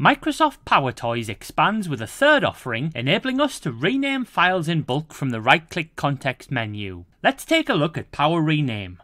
Microsoft PowerToys expands with a third offering, enabling us to rename files in bulk from the right-click context menu. Let's take a look at Power Rename.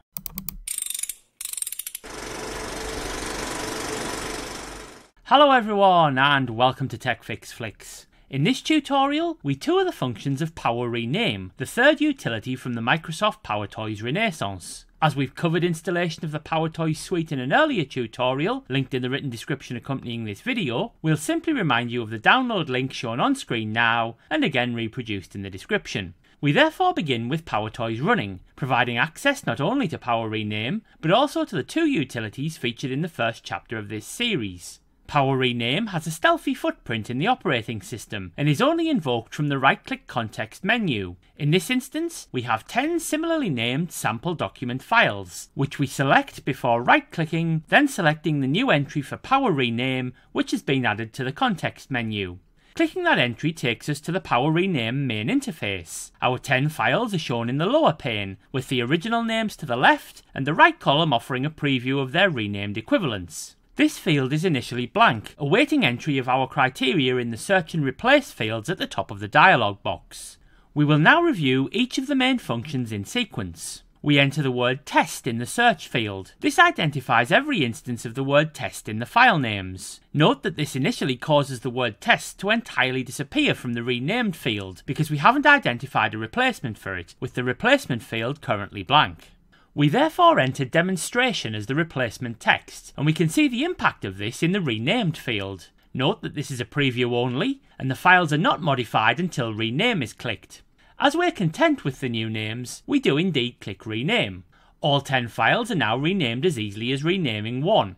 Hello everyone and welcome to TechFixFlix. In this tutorial, we tour the functions of Power Rename, the third utility from the Microsoft PowerToys Renaissance. As we've covered installation of the PowerToys suite in an earlier tutorial, linked in the written description accompanying this video, we'll simply remind you of the download link shown on screen now, and again reproduced in the description. We therefore begin with PowerToys running, providing access not only to Power Rename, but also to the two utilities featured in the first chapter of this series. Power Rename has a stealthy footprint in the operating system and is only invoked from the right-click context menu. In this instance, we have 10 similarly named sample document files, which we select before right-clicking, then selecting the new entry for Power Rename, which has been added to the context menu. Clicking that entry takes us to the Power Rename main interface. Our 10 files are shown in the lower pane, with the original names to the left and the right column offering a preview of their renamed equivalents. This field is initially blank, awaiting entry of our criteria in the search and replace fields at the top of the dialog box. We will now review each of the main functions in sequence. We enter the word test in the search field. This identifies every instance of the word test in the file names. Note that this initially causes the word test to entirely disappear from the renamed field because we haven't identified a replacement for it, with the replacement field currently blank. We therefore enter demonstration as the replacement text, and we can see the impact of this in the renamed field. Note that this is a preview only, and the files are not modified until rename is clicked. As we're content with the new names, we do indeed click rename. All 10 files are now renamed as easily as renaming one.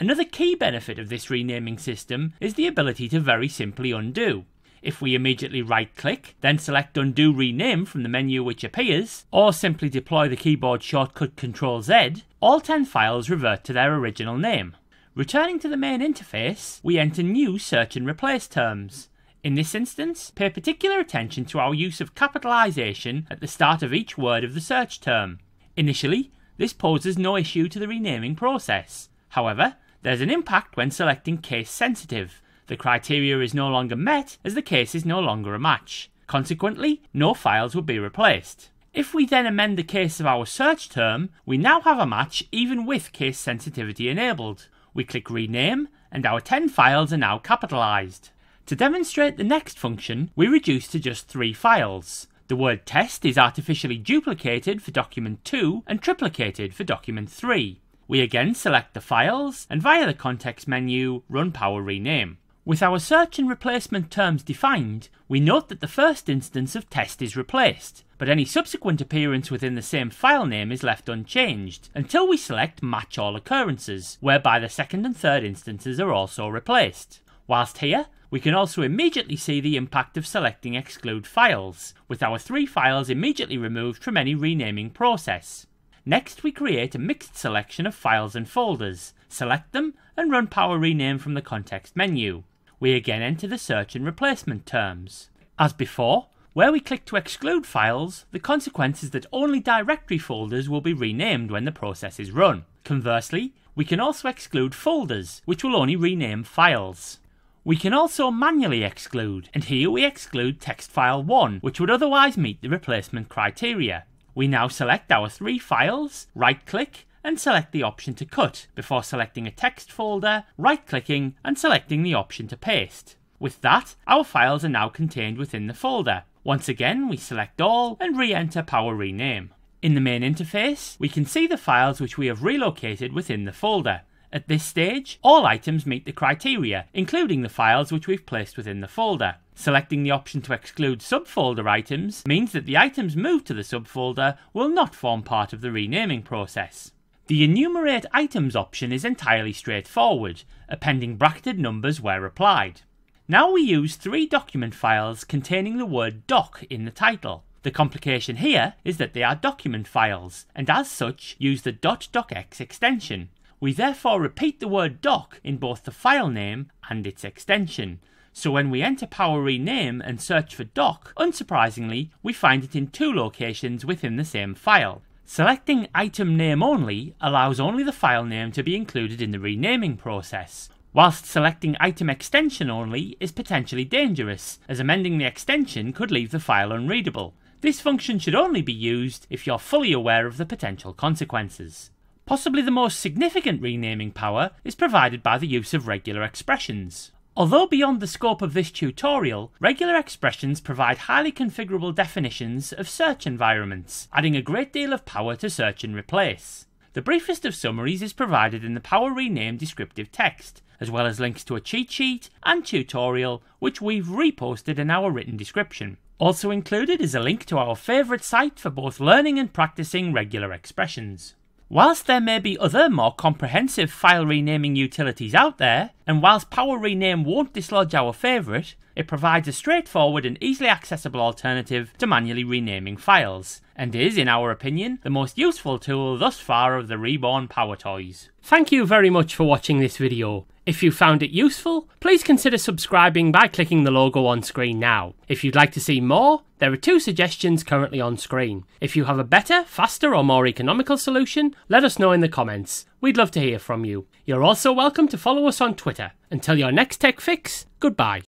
Another key benefit of this renaming system is the ability to very simply undo. If we immediately right click, then select Undo Rename from the menu which appears, or simply deploy the keyboard shortcut Ctrl Z, all 10 files revert to their original name. Returning to the main interface, we enter new search and replace terms. In this instance, pay particular attention to our use of capitalization at the start of each word of the search term. Initially, this poses no issue to the renaming process. However, there's an impact when selecting case sensitive, the criteria is no longer met as the case is no longer a match. Consequently, no files will be replaced. If we then amend the case of our search term, we now have a match even with case sensitivity enabled. We click rename and our 10 files are now capitalized. To demonstrate the next function, we reduce to just three files. The word test is artificially duplicated for document 2 and triplicated for document 3. We again select the files and via the context menu run power rename. With our search and replacement terms defined, we note that the first instance of test is replaced, but any subsequent appearance within the same file name is left unchanged until we select Match All Occurrences, whereby the second and third instances are also replaced. Whilst here, we can also immediately see the impact of selecting Exclude Files, with our three files immediately removed from any renaming process. Next, we create a mixed selection of files and folders, select them, and run Power Rename from the context menu we again enter the search and replacement terms. As before, where we click to exclude files, the consequence is that only directory folders will be renamed when the process is run. Conversely, we can also exclude folders, which will only rename files. We can also manually exclude, and here we exclude text file 1, which would otherwise meet the replacement criteria. We now select our three files, right click, and select the option to cut before selecting a text folder, right clicking and selecting the option to paste. With that, our files are now contained within the folder. Once again, we select all and re-enter Power Rename. In the main interface, we can see the files which we have relocated within the folder. At this stage, all items meet the criteria, including the files which we've placed within the folder. Selecting the option to exclude subfolder items means that the items moved to the subfolder will not form part of the renaming process. The enumerate items option is entirely straightforward, appending bracketed numbers where applied. Now we use three document files containing the word doc in the title. The complication here is that they are document files, and as such use the .docx extension. We therefore repeat the word doc in both the file name and its extension. So when we enter Power Rename and search for doc, unsurprisingly, we find it in two locations within the same file. Selecting item name only allows only the file name to be included in the renaming process. whilst selecting item extension only is potentially dangerous, as amending the extension could leave the file unreadable. This function should only be used if you're fully aware of the potential consequences. Possibly the most significant renaming power is provided by the use of regular expressions. Although beyond the scope of this tutorial, regular expressions provide highly configurable definitions of search environments, adding a great deal of power to search and replace. The briefest of summaries is provided in the Power Rename descriptive text, as well as links to a cheat sheet and tutorial, which we've reposted in our written description. Also included is a link to our favourite site for both learning and practicing regular expressions. Whilst there may be other more comprehensive file renaming utilities out there, and whilst Power Rename won't dislodge our favourite, it provides a straightforward and easily accessible alternative to manually renaming files, and is, in our opinion, the most useful tool thus far of the reborn Power Toys. Thank you very much for watching this video. If you found it useful, please consider subscribing by clicking the logo on screen now. If you'd like to see more, there are two suggestions currently on screen. If you have a better, faster or more economical solution, let us know in the comments. We'd love to hear from you. You're also welcome to follow us on Twitter. Until your next tech fix, goodbye.